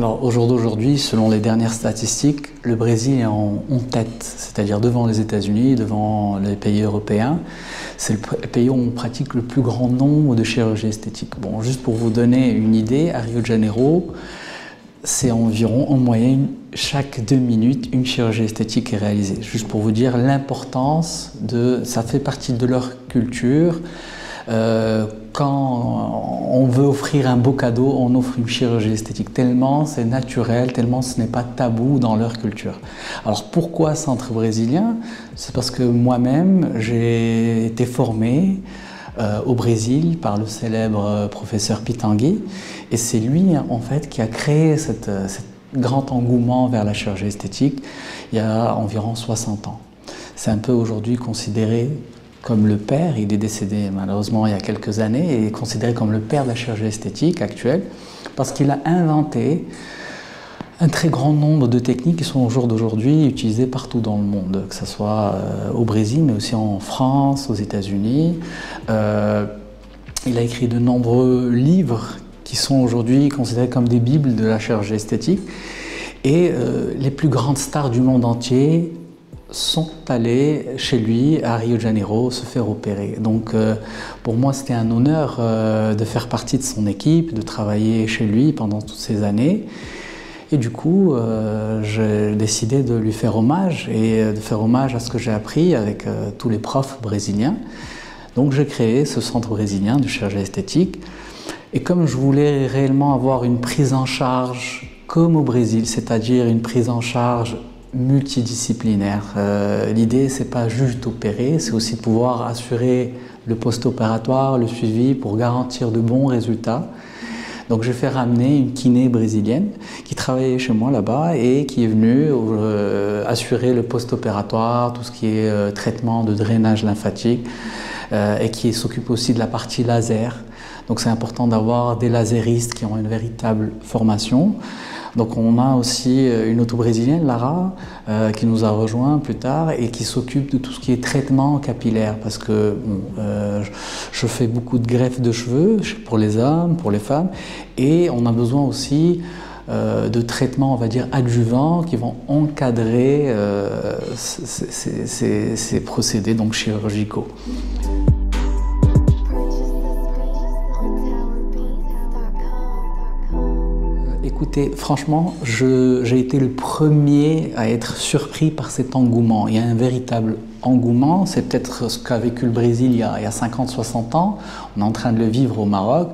Alors au selon les dernières statistiques, le Brésil est en, tête, c'est-à-dire devant les États-Unis, devant les pays européens. C'est le pays où on pratique le plus grand nombre de chirurgie esthétique. Bon, juste pour vous donner une idée, à Rio de Janeiro, c'est environ en moyenne chaque deux minutes une chirurgie esthétique est réalisée. Juste pour vous dire l'importance de, ça fait partie de leur culture. Euh, quand on veut offrir un beau cadeau, on offre une chirurgie esthétique. Tellement c'est naturel, tellement ce n'est pas tabou dans leur culture. Alors pourquoi centre brésilien? C'est parce que moi-même, j'ai été formé euh, au Brésil par le célèbre professeur Pitangui. Et c'est lui, en fait, qui a créé cette, cette grand engouement vers la chirurgie esthétique il y a environ 60 ans. C'est un peu aujourd'hui considéré comme le père, il est décédé malheureusement il y a quelques années, et est considéré comme le père de la chirurgie esthétique actuelle, parce qu'il a inventé un très grand nombre de techniques qui sont au jour d'aujourd'hui utilisées partout dans le monde, que ce soit euh, au Brésil, mais aussi en France, aux États-Unis. Euh, il a écrit de nombreux livres qui sont aujourd'hui considérés comme des bibles de la chirurgie esthétique. Et euh, les plus grandes stars du monde entier sont allés chez lui à Rio de Janeiro se faire opérer. Donc euh, pour moi c'était un honneur euh, de faire partie de son équipe, de travailler chez lui pendant toutes ces années. Et du coup euh, j'ai décidé de lui faire hommage et de faire hommage à ce que j'ai appris avec tous les profs brésiliens. Donc j'ai créé ce centre brésilien de chirurgie esthétique. Et comme je voulais réellement avoir une prise en charge comme au Brésil, c'est-à-dire une prise en charge multidisciplinaire. Euh, L'idée, c'est pas juste opérer, c'est aussi de pouvoir assurer le post-opératoire, le suivi pour garantir de bons résultats. Donc j'ai fait ramener une kiné brésilienne qui travaillait chez moi là-bas et qui est venue euh, assurer le post-opératoire, tout ce qui est euh, traitement de drainage lymphatique euh, et qui s'occupe aussi de la partie laser. Donc c'est important d'avoir des laseristes qui ont une véritable formation. Donc on a aussi euh, une auto-brésilienne, Lara, euh, qui nous a rejoint plus tard et qui s'occupe de tout ce qui est traitement capillaire parce que euh, je fais beaucoup de greffes de cheveux pour les hommes, pour les femmes et on a besoin aussi de traitements, on va dire, adjuvants qui vont encadrer ces, procédés donc chirurgicaux. Écoutez, franchement, j'ai été le premier à être surpris par cet engouement. Il y a un véritable engouement, c'est peut-être ce qu'a vécu le Brésil il y a, 50-60 ans, on est en train de le vivre au Maroc.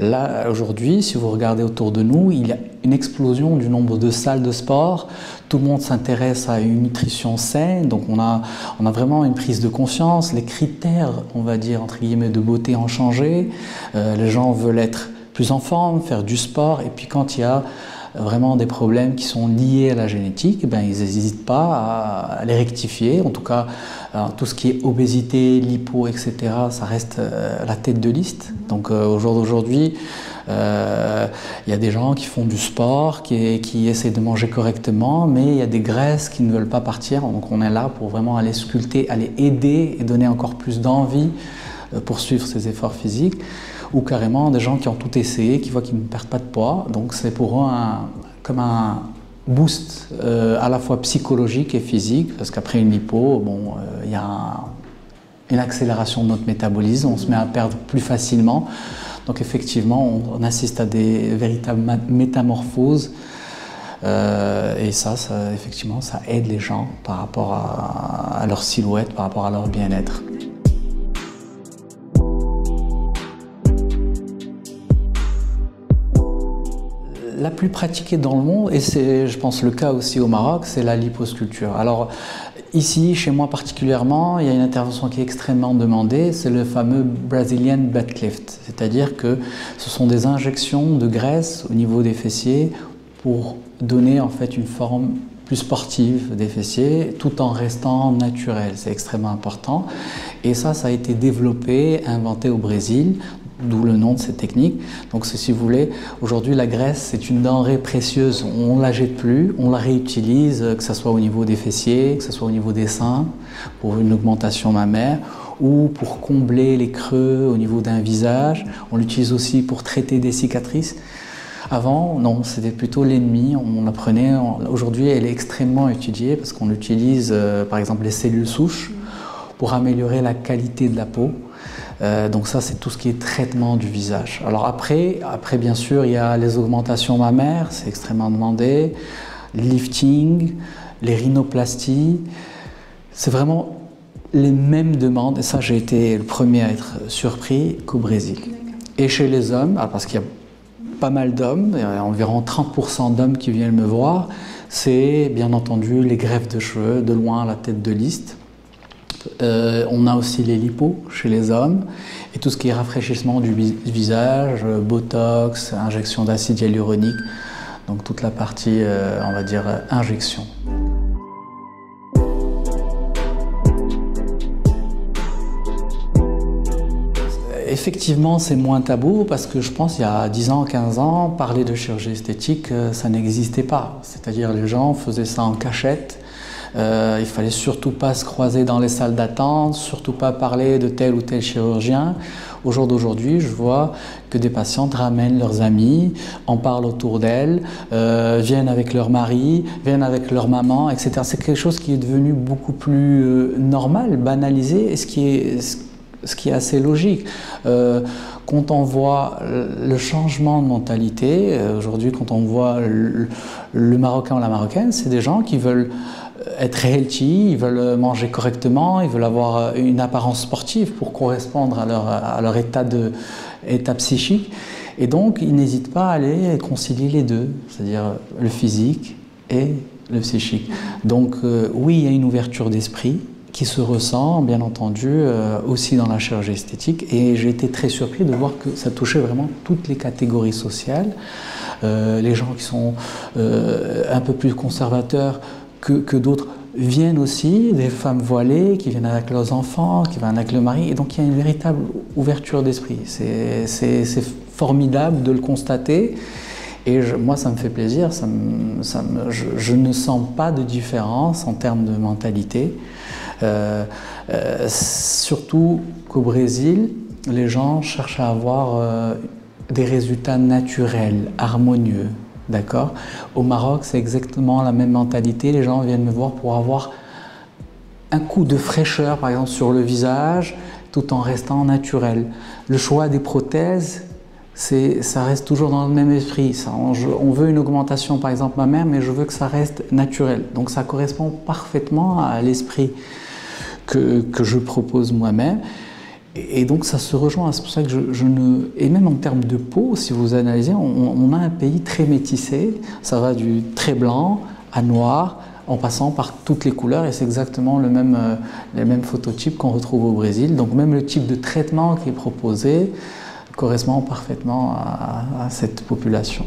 Là, aujourd'hui, si vous regardez autour de nous, il y a une explosion du nombre de salles de sport, tout le monde s'intéresse à une nutrition saine, donc on a, vraiment une prise de conscience, les critères, on va dire, entre guillemets, de beauté ont changé, euh, les gens veulent être plus en forme, faire du sport. Et puis quand il y a vraiment des problèmes qui sont liés à la génétique, ben, ils n'hésitent pas à, les rectifier. En tout cas, euh, tout ce qui est obésité, lipo, etc., ça reste euh, la tête de liste. Donc euh, au jour d'aujourd'hui, il y a des gens qui font du sport, qui, qui essaient de manger correctement, mais il y a des graisses qui ne veulent pas partir. Donc on est là pour vraiment aller sculpter, aller aider et donner encore plus d'envie pour suivre ces efforts physiques ou carrément des gens qui ont tout essayé, qui voient qu'ils ne perdent pas de poids. Donc c'est pour eux comme un boost euh, à la fois psychologique et physique, parce qu'après une lipo, euh, il y a une accélération de notre métabolisme, on se met à perdre plus facilement. Donc effectivement, on, assiste à des véritables métamorphoses. Euh, et ça, ça, effectivement, ça aide les gens par rapport à leur silhouette, par rapport à leur bien-être. La plus pratiquée dans le monde, et c'est, je pense, le cas aussi au Maroc, c'est la liposculpture. Alors, ici, chez moi particulièrement, il y a une intervention qui est extrêmement demandée, c'est le fameux Brazilian butt lift. C'est-à-dire que ce sont des injections de graisse au niveau des fessiers pour donner en fait une forme plus sportive des fessiers tout en restant naturel. C'est extrêmement important. Et ça, ça a été développé, inventé au Brésil d'où le nom de cette technique. Donc si vous voulez, aujourd'hui la graisse c'est une denrée précieuse, on ne la jette plus, on la réutilise, que ce soit au niveau des fessiers, que ce soit au niveau des seins, pour une augmentation mammaire, ou pour combler les creux au niveau d'un visage. On l'utilise aussi pour traiter des cicatrices. Avant, non, c'était plutôt l'ennemi. On apprenait. Aujourd'hui, elle est extrêmement étudiée parce qu'on utilise, euh, par exemple, les cellules souches pour améliorer la qualité de la peau. Euh, donc ça, c'est tout ce qui est traitement du visage. Alors après, après bien sûr, il y a les augmentations mammaires, c'est extrêmement demandé, le lifting, les rhinoplasties. C'est vraiment les mêmes demandes, et ça j'ai été le premier à être surpris qu'au Brésil. Et chez les hommes, ah, parce qu'il y a pas mal d'hommes, environ 30% d'hommes qui viennent me voir, c'est bien entendu les greffes de cheveux, de loin la tête de liste. Euh, on a aussi les lipos chez les hommes et tout ce qui est rafraîchissement du visage, botox, injection d'acide hyaluronique, donc toute la partie, euh, on va dire, injection. Effectivement, c'est moins tabou parce que je pense il y a 10 ans, 15 ans, parler de chirurgie esthétique, euh, ça n'existait pas. C'est-à-dire les gens faisaient ça en cachette. Euh, il fallait surtout pas se croiser dans les salles d'attente, surtout pas parler de tel ou tel chirurgien. Au jour d'aujourd'hui, je vois que des patientes ramènent leurs amis, en parlent autour d'elles, euh, viennent avec leur mari, viennent avec leur maman, etc. C'est quelque chose qui est devenu beaucoup plus normal, banalisé, et ce qui est assez logique. Euh, quand on voit le changement de mentalité, euh, aujourd'hui quand on voit le, Marocain ou la Marocaine, c'est des gens qui veulent être healthy, ils veulent manger correctement, ils veulent avoir une apparence sportive pour correspondre à leur, état, de, état psychique. Et donc, ils n'hésitent pas à aller concilier les deux, c'est-à-dire le physique et le psychique. Donc, euh, oui, il y a une ouverture d'esprit, qui se ressent, bien entendu, euh, aussi dans la chirurgie esthétique. Et j'ai été très surpris de voir que ça touchait vraiment toutes les catégories sociales. Euh, les gens qui sont euh, un peu plus conservateurs que, d'autres viennent aussi, des femmes voilées qui viennent avec leurs enfants, qui viennent avec le mari. Et donc il y a une véritable ouverture d'esprit. C'est formidable de le constater. Et moi, ça me fait plaisir, je, ne sens pas de différence en termes de mentalité. Euh, euh, surtout qu'au Brésil, les gens cherchent à avoir euh, des résultats naturels, harmonieux. D'accord Au Maroc, c'est exactement la même mentalité. Les gens viennent me voir pour avoir un coup de fraîcheur, par exemple, sur le visage, tout en restant naturel. Le choix des prothèses, ça reste toujours dans le même esprit. on, veut une augmentation, par exemple, ma mère, mais je veux que ça reste naturel. Donc ça correspond parfaitement à l'esprit que, que je propose moi-même. Et, donc ça se rejoint, c'est pour ça que je, ne... Et même en termes de peau, si vous analysez, on, a un pays très métissé, ça va du très blanc à noir, en passant par toutes les couleurs, et c'est exactement le même, euh, les mêmes phototypes qu'on retrouve au Brésil. Donc même le type de traitement qui est proposé correspond parfaitement à cette population.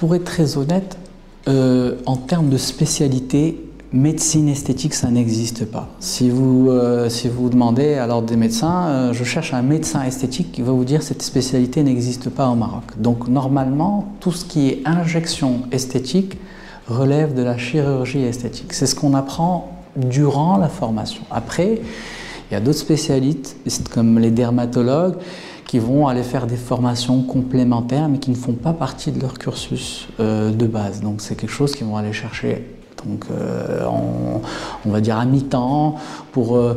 Pour être très honnête, euh, en termes de spécialité, médecine esthétique, ça n'existe pas. Si vous, euh, si vous demandez à l'ordre des médecins, euh, je cherche un médecin esthétique qui va vous dire cette spécialité n'existe pas au Maroc. Donc normalement, tout ce qui est injection esthétique relève de la chirurgie esthétique. C'est ce qu'on apprend durant la formation. Après, il y a d'autres spécialistes, comme les dermatologues, qui vont aller faire des formations complémentaires, mais qui ne font pas partie de leur cursus euh, de base. Donc c'est quelque chose qu'ils vont aller chercher donc, euh, on va dire à mi-temps pour euh,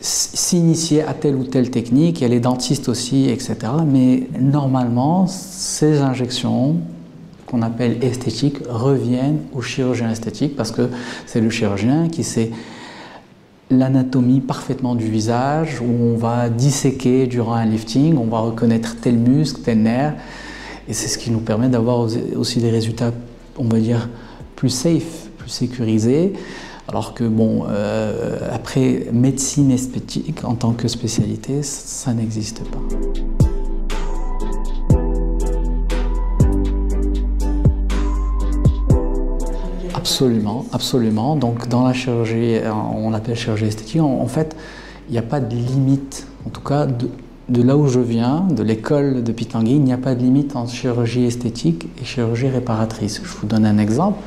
s'initier à telle ou telle technique. Il y a les dentistes aussi, etc. Mais normalement, ces injections qu'on appelle esthétiques reviennent au chirurgien esthétique parce que c'est le chirurgien qui sait l'anatomie parfaitement du visage, où on va disséquer durant un lifting, on va reconnaître tel muscle, tel nerf, et c'est ce qui nous permet d'avoir aussi des résultats, on va dire, plus safe, plus sécurisés. Alors que, bon, euh, après, médecine esthétique en tant que spécialité, ça n'existe pas. Absolument, absolument. Donc dans la chirurgie, euh, on appelle chirurgie esthétique, en, fait, il n'y a pas de limite, en tout cas de, là où je viens, de l'école de Pitangui, il n'y a pas de limite entre chirurgie esthétique et chirurgie réparatrice. Je vous donne un exemple.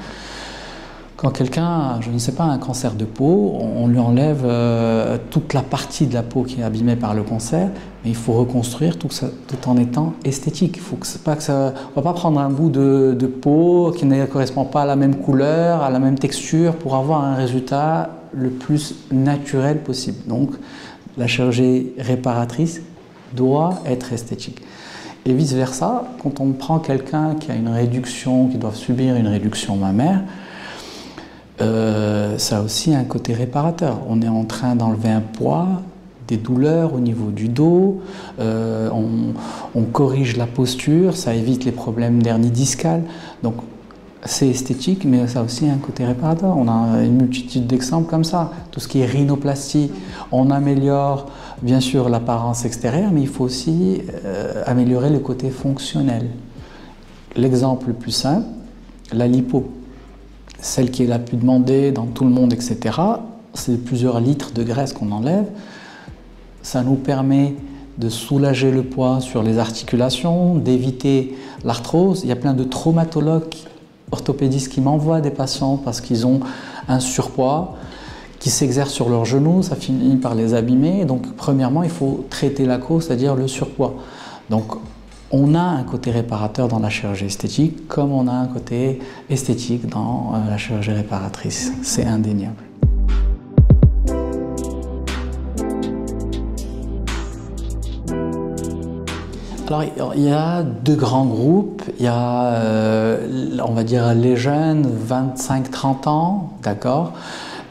Quand quelqu'un, je ne sais pas, a un cancer de peau, on lui enlève euh, toute la partie de la peau qui est abîmée par le cancer, mais il faut reconstruire tout, tout en étant esthétique. Il faut pas va pas prendre un bout de, de, peau qui ne correspond pas à la même couleur, à la même texture, pour avoir un résultat le plus naturel possible. Donc, la chirurgie réparatrice doit être esthétique. Et vice-versa, quand on prend quelqu'un qui a une réduction, qui doit subir une réduction mammaire, euh, ça a aussi un côté réparateur. On est en train d'enlever un poids, des douleurs au niveau du dos, euh, on, corrige la posture, ça évite les problèmes d'hernie discale. Donc c'est esthétique, mais ça a aussi un côté réparateur. On a une multitude d'exemples comme ça. Tout ce qui est rhinoplastie, on améliore bien sûr l'apparence extérieure, mais il faut aussi euh, améliorer le côté fonctionnel. L'exemple le plus simple, la lipo celle qui est la plus demandée dans tout le monde, etc., c'est plusieurs litres de graisse qu'on enlève. Ça nous permet de soulager le poids sur les articulations, d'éviter l'arthrose. Il y a plein de traumatologues orthopédistes qui m'envoient des patients parce qu'ils ont un surpoids qui s'exerce sur leurs genoux, ça finit par les abîmer. Donc premièrement, il faut traiter la cause, c'est-à-dire le surpoids. Donc on a un côté réparateur dans la chirurgie esthétique comme on a un côté esthétique dans euh, la chirurgie réparatrice. C'est indéniable. Alors, il y a deux grands groupes. Il y a, euh, on va dire, les jeunes, 25-30 ans, d'accord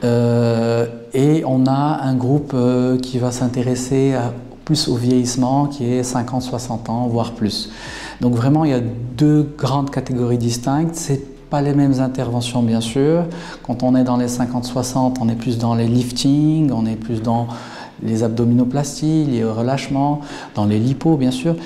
euh, Et on a un groupe qui va s'intéresser à plus au vieillissement qui est 50-60 ans, voire plus. Donc vraiment, il y a deux grandes catégories distinctes. C'est pas les mêmes interventions, bien sûr. Quand on est dans les 50-60, on est plus dans les liftings, on est plus dans les abdominoplasties, les relâchements, dans les lipos, bien sûr.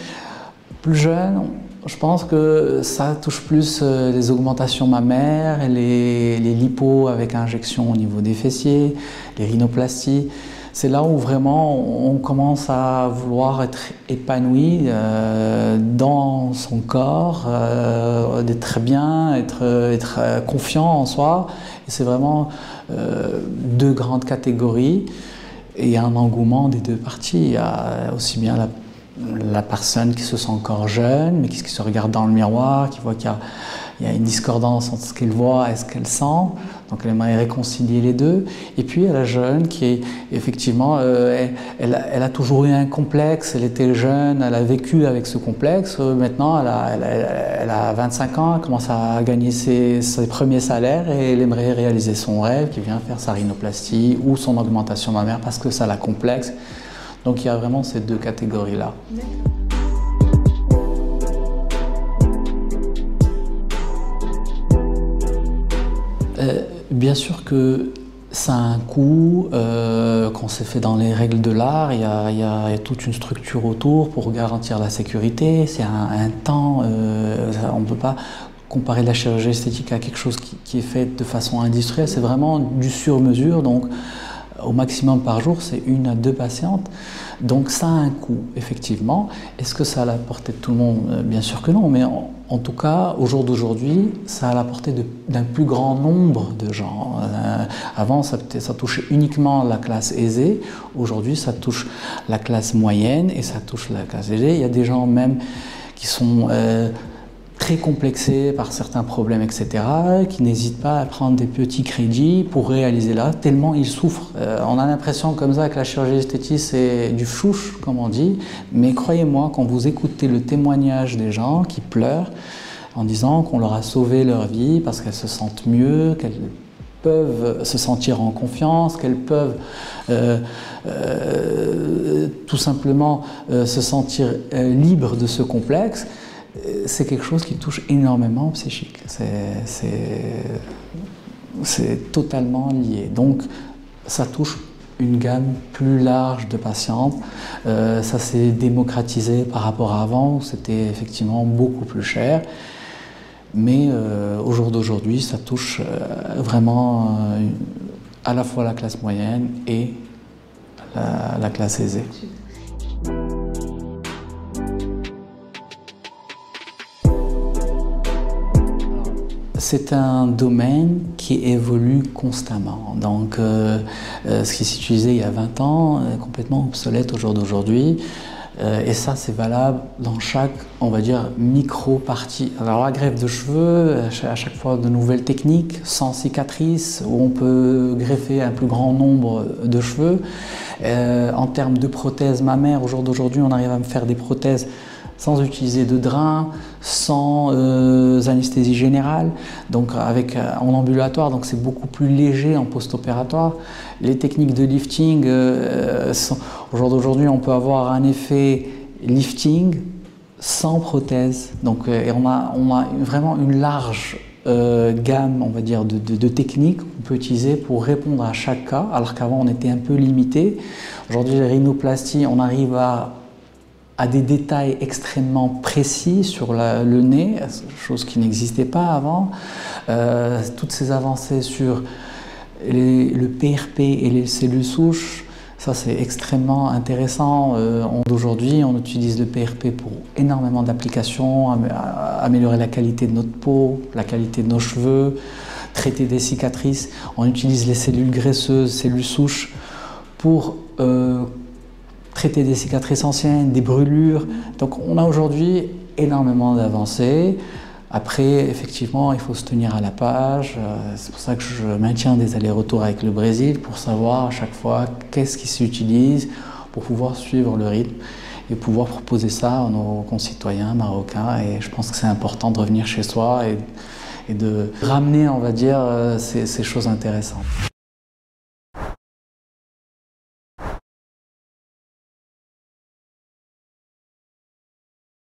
Plus jeune, je pense que ça touche plus euh, les augmentations mammaires, les, les lipos avec injection au niveau des fessiers, les rhinoplasties c'est là où vraiment on commence à vouloir être épanoui euh, dans son corps, euh, d'être bien, être, être confiant en soi. c'est vraiment euh, deux grandes catégories et un engouement des deux parties. Aussi bien la, la personne qui se sent encore jeune, mais qui, se regarde dans le miroir, qui voit qu'il y a une discordance entre ce qu'elle voit et ce qu'elle sent, donc elle aimerait réconcilier les deux. Et puis y a la jeune qui est effectivement, euh, elle, elle, a toujours eu un complexe, elle était jeune, elle a vécu avec ce complexe, euh, maintenant elle a, elle, a, 25 ans, elle commence à gagner ses, ses, premiers salaires et elle aimerait réaliser son rêve qui vient faire sa rhinoplastie ou son augmentation mammaire parce que ça la complexe. Donc il y a vraiment ces deux catégories-là. Euh, bien sûr que ça a un coût, euh, qu'on s'est fait dans les règles de l'art, il, y, a toute une structure autour pour garantir la sécurité, c'est un, temps, euh, on ne peut pas comparer la chirurgie esthétique à quelque chose qui, est fait de façon industrielle, c'est vraiment du sur-mesure, au maximum par jour, c'est une à deux patientes. Donc ça a un coût, effectivement. Est-ce que ça a la portée de tout le monde? Euh, Bien sûr que non, mais en, tout cas, au jour d'aujourd'hui, ça a la portée d'un plus grand nombre de gens. Euh, avant, ça, touchait uniquement la classe aisée. Aujourd'hui, ça touche la classe moyenne et ça touche la classe aisée. Il y a des gens même qui sont... Euh, très complexés par certains problèmes, etc., qui n'hésitent pas à prendre des petits crédits pour réaliser là, tellement ils souffrent. Euh, on a l'impression comme ça que la chirurgie esthétique, c'est du chouche, comme on dit, mais croyez-moi, quand vous écoutez le témoignage des gens qui pleurent en disant qu'on leur a sauvé leur vie parce qu'elles se sentent mieux, qu'elles peuvent se sentir en confiance, qu'elles peuvent euh, euh, tout simplement se sentir libres de ce complexe, c'est quelque chose qui touche énormément au psychique. C'est totalement lié. Donc, ça touche une gamme plus large de patientes. Euh, ça s'est démocratisé par rapport à avant, où c'était effectivement beaucoup plus cher. Mais euh, au jour d'aujourd'hui, ça touche euh, vraiment à la fois la classe moyenne et la classe aisée. C'est un domaine qui évolue constamment. Donc, euh, euh, ce qui s'utilisait il y a 20 ans est complètement obsolète au jour d'aujourd'hui. Euh, et ça, c'est valable dans chaque, on va dire, micro-partie. Alors, la greffe de cheveux, à chaque fois de nouvelles techniques, sans cicatrice, où on peut greffer un plus grand nombre de cheveux. en termes de prothèses mammaires, au jour d'aujourd'hui, on arrive à me faire des prothèses sans utiliser de drain, sans euh, anesthésie générale, donc avec, euh, en ambulatoire, donc c'est beaucoup plus léger en post-opératoire. Les techniques de lifting, euh, au jour d'aujourd'hui, on peut avoir un effet lifting sans prothèse. Donc, et on, a, vraiment une large gamme, on va dire, de techniques qu'on peut utiliser pour répondre à chaque cas, alors qu'avant on était un peu limité. Aujourd'hui, les rhinoplasties, on arrive à à des détails extrêmement précis sur le nez, chose qui n'existait pas avant. Euh, toutes ces avancées sur le PRP et les cellules souches, ça c'est extrêmement intéressant. Euh, Aujourd'hui, on utilise le PRP pour énormément d'applications, améliorer la qualité de notre peau, la qualité de nos cheveux, traiter des cicatrices. On utilise les cellules graisseuses, cellules souches pour euh, traiter des cicatrices anciennes, des brûlures. Donc on a aujourd'hui énormément d'avancées. Après, effectivement, il faut se tenir à la page. Euh, c'est pour ça que je maintiens des allers-retours avec le Brésil pour savoir à chaque fois qu'est-ce qui s'utilise pour pouvoir suivre le rythme et pouvoir proposer ça à nos concitoyens marocains. Et je pense que c'est important de revenir chez soi et, de ramener, on va dire, euh, ces choses intéressantes.